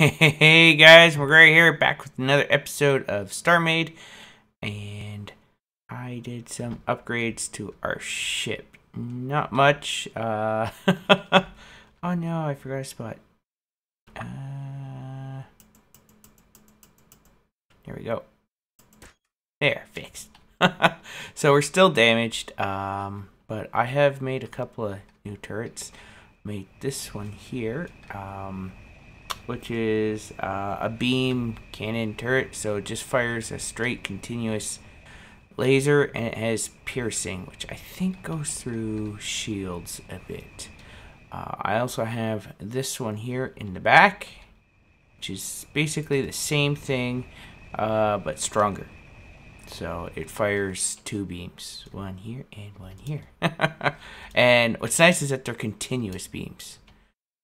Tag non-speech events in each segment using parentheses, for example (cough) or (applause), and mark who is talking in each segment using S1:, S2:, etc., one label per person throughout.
S1: Hey guys, we're MacGhriogair here, back with another episode of StarMade, and I did some upgrades to our ship. Not much. Uh, (laughs) oh no, I forgot a spot. Uh, there we go. There, fixed. (laughs) so we're still damaged, um, but I have made a couple of new turrets. Made this one here. Um, which is uh, a beam cannon turret. So it just fires a straight continuous laser and it has piercing, which I think goes through shields a bit. Uh, I also have this one here in the back, which is basically the same thing, uh, but stronger. So it fires two beams, one here and one here. (laughs) and what's nice is that they're continuous beams.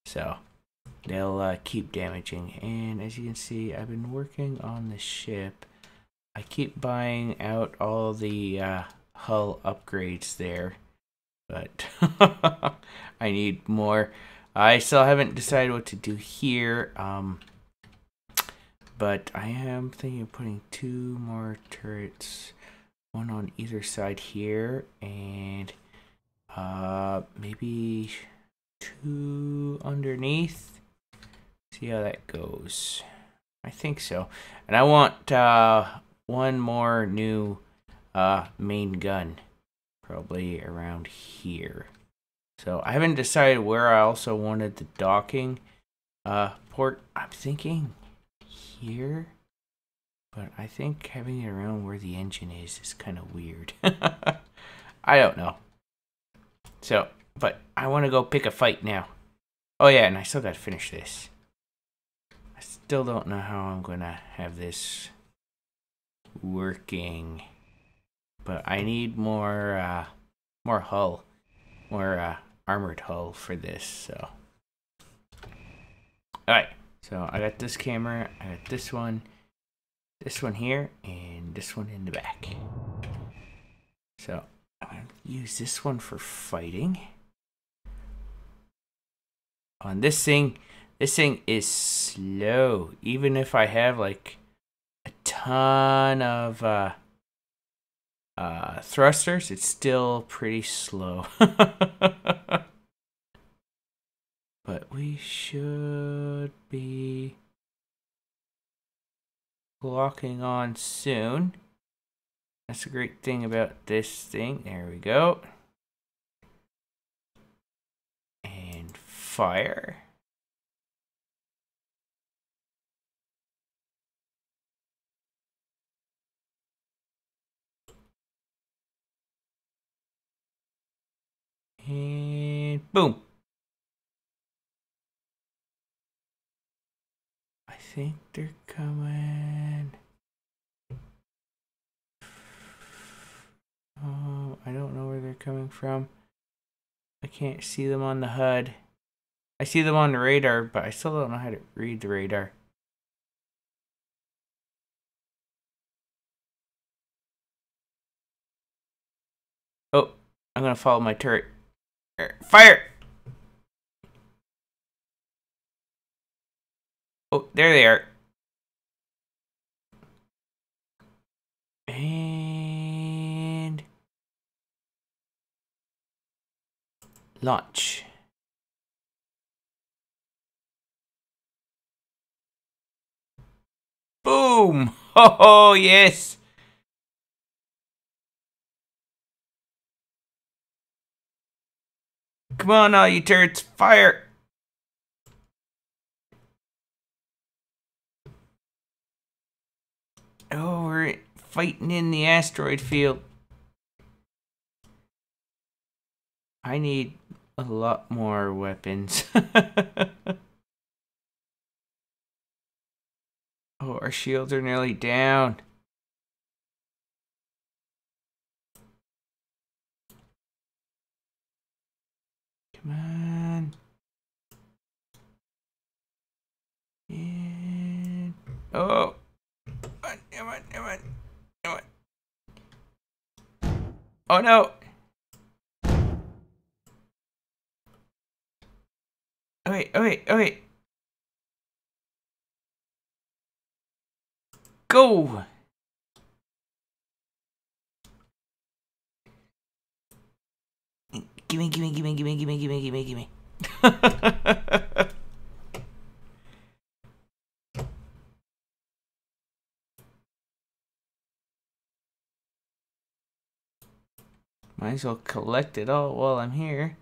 S1: So they'll uh, keep damaging. And as you can see, I've been working on the ship. I keep buying out all the uh, hull upgrades there, but (laughs) I need more. I still haven't decided what to do here, um, but I am thinking of putting two more turrets, one on either side here, and uh, maybe two underneath see how that goes. I think so. And I want uh, one more new uh, main gun, probably around here. So I haven't decided where I also wanted the docking uh, port. I'm thinking here, but I think having it around where the engine is is kind of weird. (laughs) I don't know. So, but I want to go pick a fight now. Oh yeah, and I still got to finish this still don't know how I'm gonna have this working. But I need more uh more hull. More uh armored hull for this, so Alright, so I got this camera, I got this one, this one here, and this one in the back. So I'm gonna use this one for fighting. On this thing, this thing is slow. Even if I have like a ton of uh, uh, thrusters, it's still pretty slow. (laughs) but we should be locking on soon. That's a great thing about this thing. There we go. And fire. And boom. I think they're coming. (sighs) Oh, I don't know where they're coming from. I can't see them on the HUD. I see them on the radar, but I still don't know how to read the radar. Oh, I'm gonna follow my turret. Fire! Oh, there they are. And launch. Boom! (laughs) Oh, yes! Come on all you turrets, fire! Oh, we're fighting in the asteroid field. I need a lot more weapons. (laughs) oh, our shields are nearly down. man. And oh, come on, come on, come on. Oh no. Oh wait, oh wait, oh wait. Go! Gimme, gimme, gimme, gimme, gimme, gimme, gimme, gimme. Might as well collect it all while I'm here.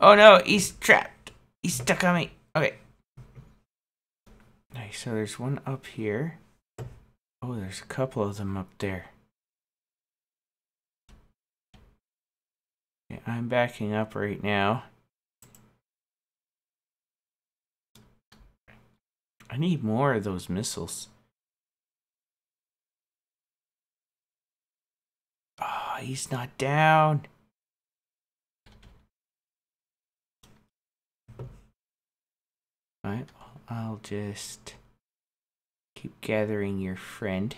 S1: Oh no, he's trapped. He's stuck on me. Okay. Nice, so there's one up here. Oh, there's a couple of them up there. Okay, I'm backing up right now. I need more of those missiles. Oh, he's not down. Alright, I'll just keep gathering your friend.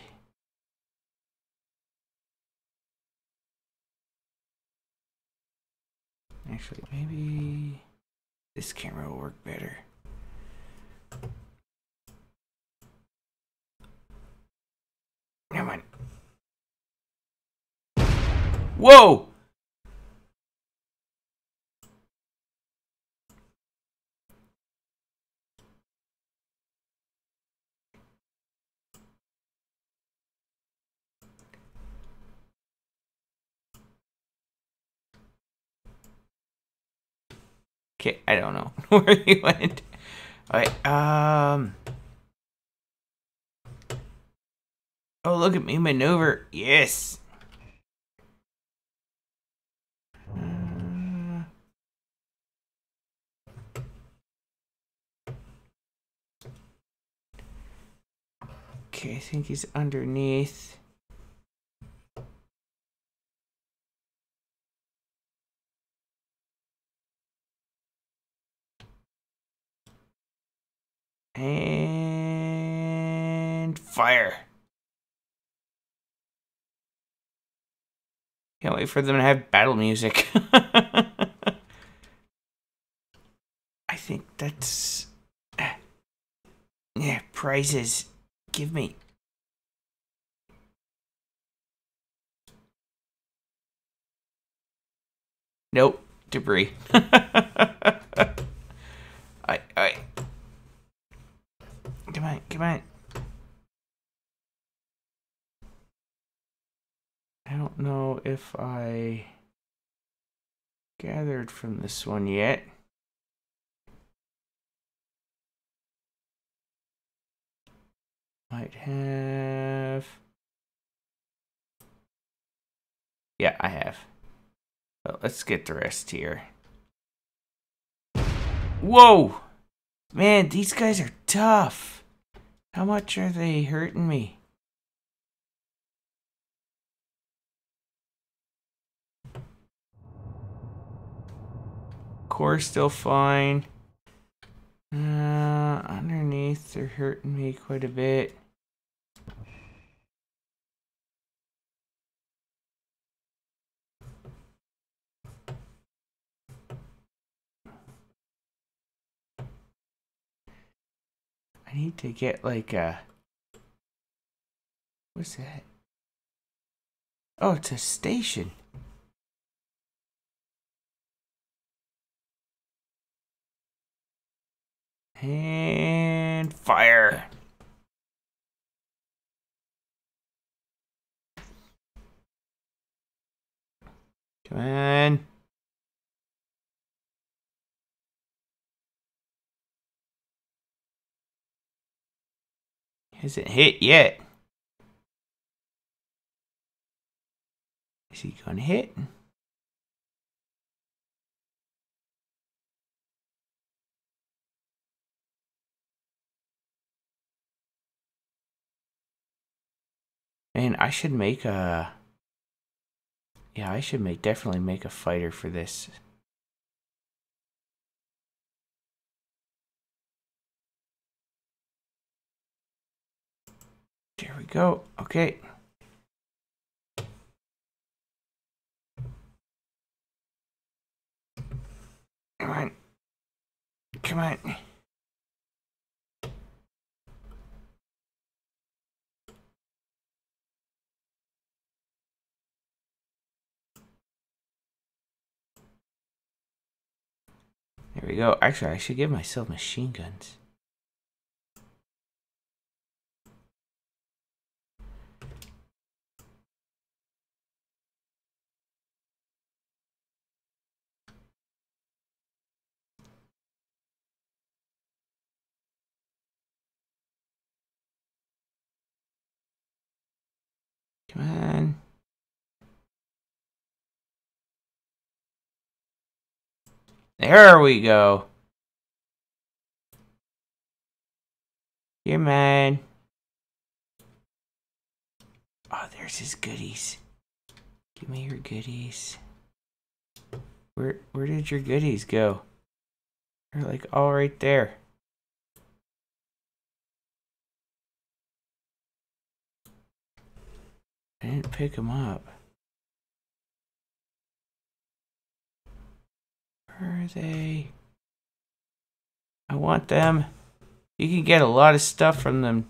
S1: Actually, maybe this camera will work better. Never mind. Whoa! Okay, I don't know (laughs) where he went. Alright, um. Oh, look at me maneuver. Yes. Okay, I think he's underneath. And fire. Can't wait for them to have battle music. (laughs) I think that's. Eh. Yeah, prizes. Give me. Nope, debris. (laughs) I, I. On. I don't know if I gathered from this one yet. Might have. Yeah, I have. Let's get the rest here. Whoa! Man, these guys are tough. How much are they hurting me? Core still fine. Uh, underneath, they're hurting me quite a bit. I need to get like uh, a. What's that? Oh, it's a station. And fire. Come on. Hasn't hit yet. Is he gonna hit? Man, I should make a... Yeah, I should make definitely make a fighter for this. There we go. Okay. Come on. Come on. There we go. Actually, I should give myself machine guns. There we go. Here, man. Oh, there's his goodies. Give me your goodies. Where where did your goodies go? They're like all right there. I didn't pick them up. Where are they? I want them. You can get a lot of stuff from them.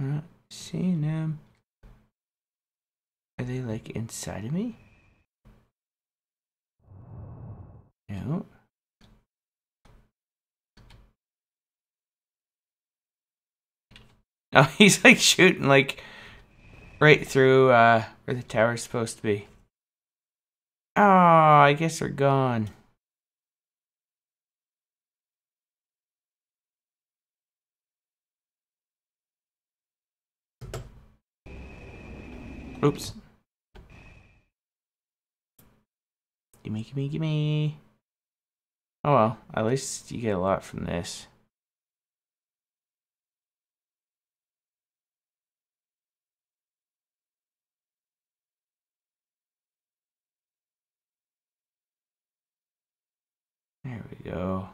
S1: Not seeing them. Are they like inside of me? No. (laughs) Oh, he's like shooting like right through uh, where the tower's supposed to be. Oh, I guess they're gone. Oops. Gimme, gimme, gimme. Oh well, at least you get a lot from this. There we go.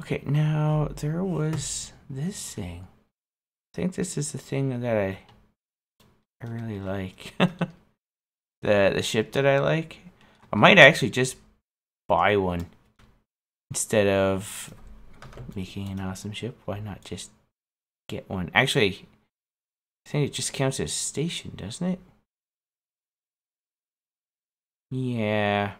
S1: Okay, now there was this thing. I think this is the thing that I I really like. (laughs) the the ship that I like. I might actually just buy one instead of making an awesome ship. Why not just get one? Actually, I think it just counts as station, doesn't it? Yeah.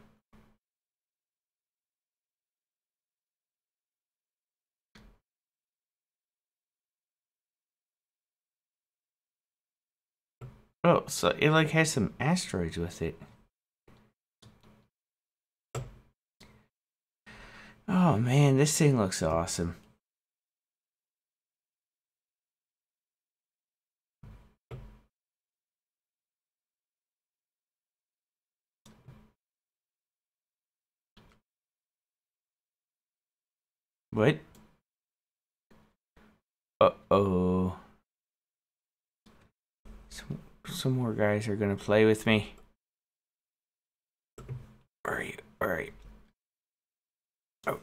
S1: Oh, so it like has some asteroids with it. Oh man, this thing looks awesome. What? Uh-oh. Some more guys are gonna play with me. Where are you? Where? Oh.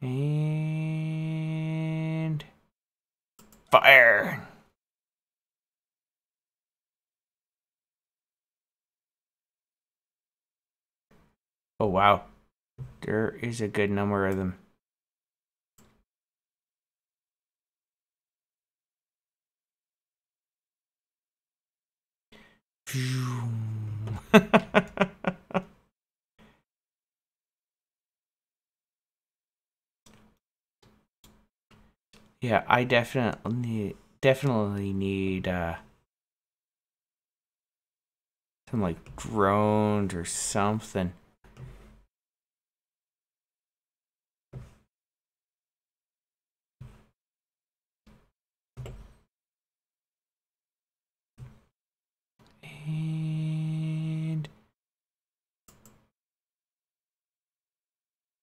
S1: And fire. Oh wow. There is a good number of them. (laughs) yeah, I definitely need, definitely need uh some like drones or something.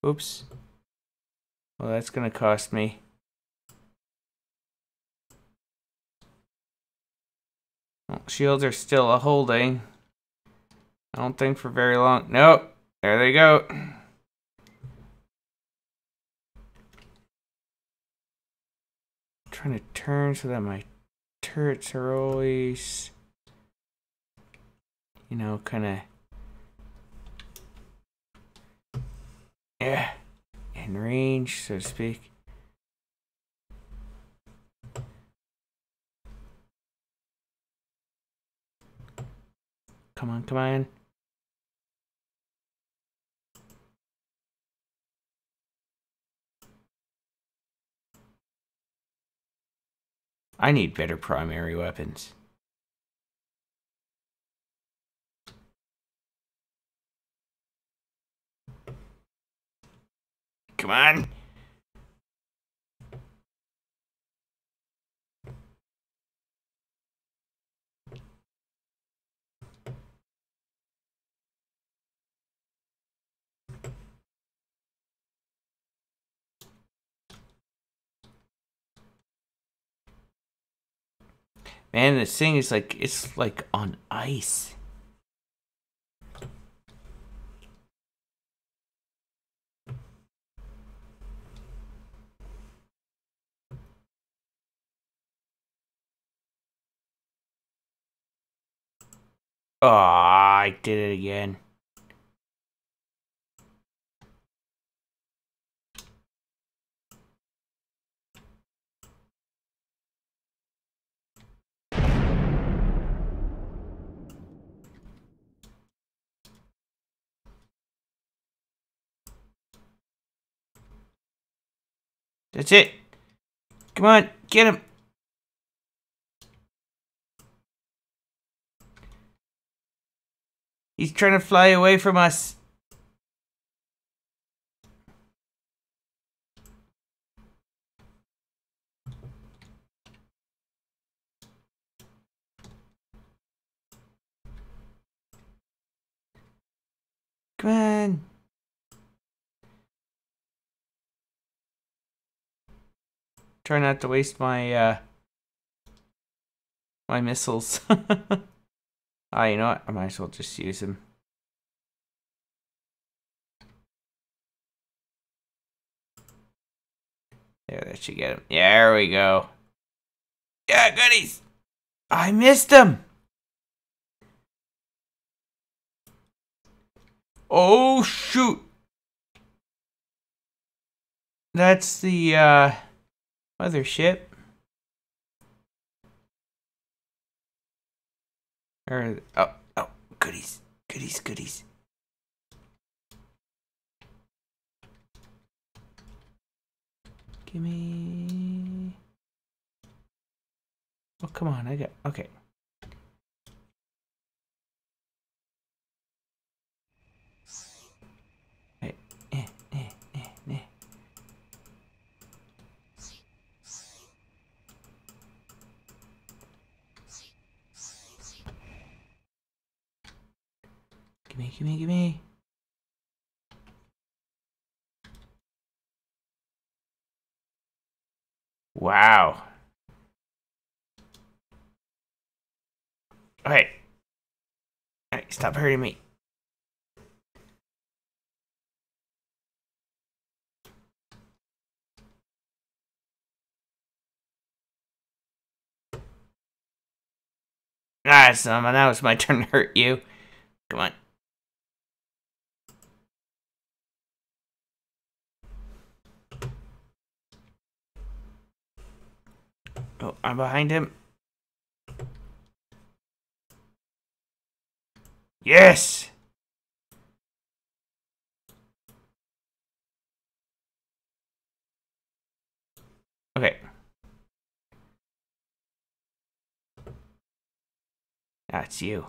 S1: Oops. Well, that's gonna cost me. Well, shields are still a holding. I don't think for very long. Nope. There they go. trying to turn so that my turrets are always, you know, kind of, yeah, in range, so to speak. Come on, come on. I need better primary weapons. Come on. Man, this thing is like, it's like on ice. Oh, I did it again. That's it. Come on, get him. He's trying to fly away from us. Come on. Try not to waste my, uh, my missiles. (laughs) Ah, you know what? I might as well just use them. There, that should get him. There we go. Yeah, goodies. I missed him. Oh, shoot. That's the, uh... Mothership. Oh, oh, goodies, goodies, goodies. Give me. Oh, come on, I got, okay. Gimme, gimme. Wow. Alright. Alright, stop hurting me. Ah, son, now it's my turn to hurt you. Come on. Oh, I'm behind him. Yes! Okay. That's you.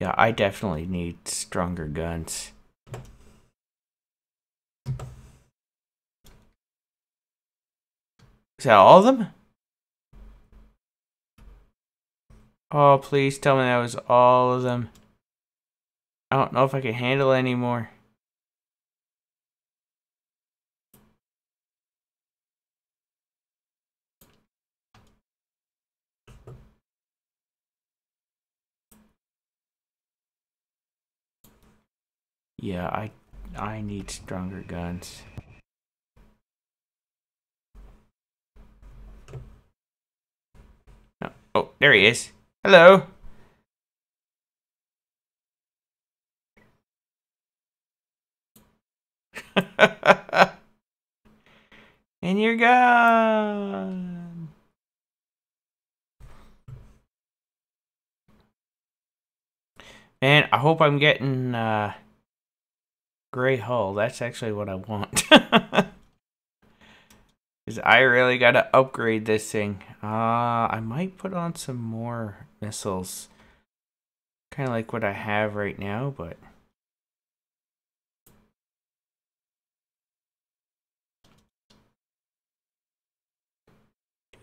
S1: Yeah, I definitely need stronger guns. Is that all of them? Oh, please tell me that was all of them. I don't know if I can handle any more. Yeah, I I need stronger guns. Oh, oh there he is. Hello. (laughs) and you're gone. And I hope I'm getting uh gray hull. That's actually what I want. (laughs) Because I really got to upgrade this thing. Uh, I might put on some more missiles. Kind of like what I have right now, but...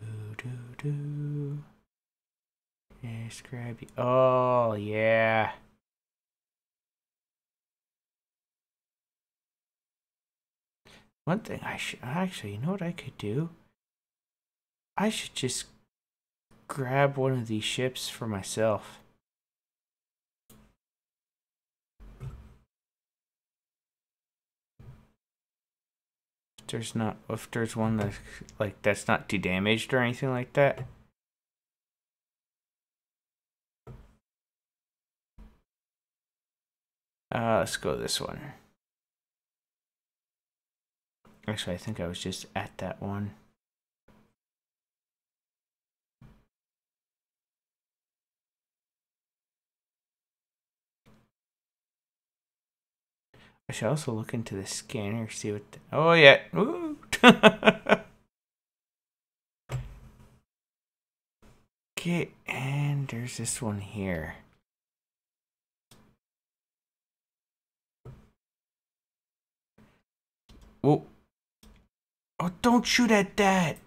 S1: Do, do, do. Yeah, scrappy. Oh, yeah. One thing I should actually, you know what I could do? I should just grab one of these ships for myself. If there's not, if there's one that's like that's not too damaged or anything like that. Uh, let's go this one. Actually, I think I was just at that one. I should also look into the scanner, see what. The, oh yeah, (laughs) okay, and there's this one here. Whoa. Oh, don't shoot at that.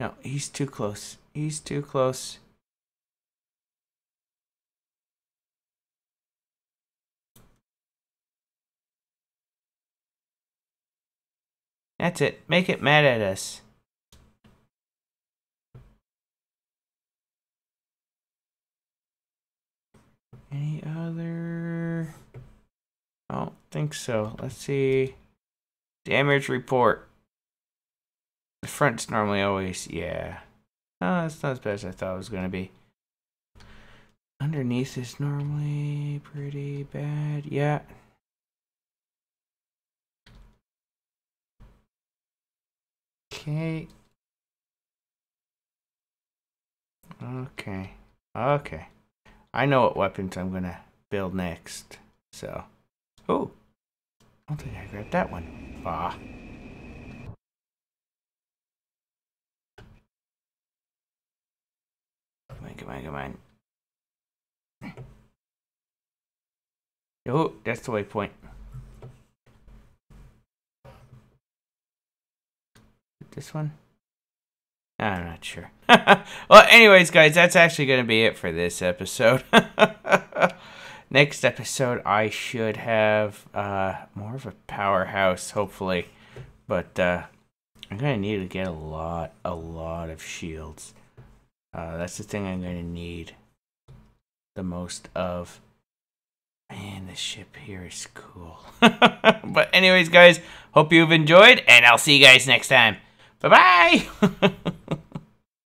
S1: No, he's too close. He's too close. That's it. Make it mad at us. Any other? I don't think so. Let's see. Damage report. The front's normally always, yeah. Oh, it's not as bad as I thought it was going to be. Underneath is normally pretty bad. Yeah. Okay. Okay. Okay. I know what weapons I'm going to build next. So. Oh. I don't think I grabbed that one. Ah. Come on, come on. Oh, that's the waypoint. This one? I'm not sure. (laughs) well, anyways, guys, that's actually going to be it for this episode. (laughs) Next episode, I should have uh, more of a powerhouse, hopefully. But uh, I'm going to need to get a lot, a lot of shields. Uh, that's the thing I'm to need the most of. Man, this ship here is cool. (laughs) but anyways, guys, hope you've enjoyed, and I'll see you guys next time. Bye-bye! (laughs)